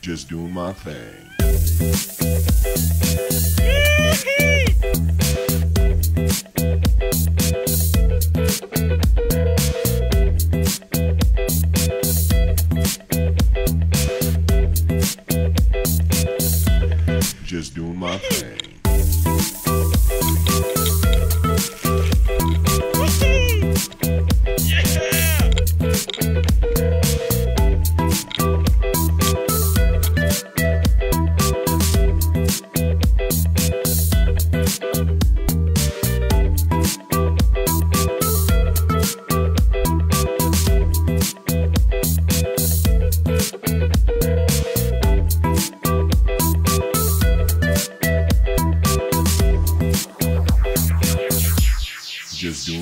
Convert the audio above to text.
just doing my thing. just doing my thing. dias de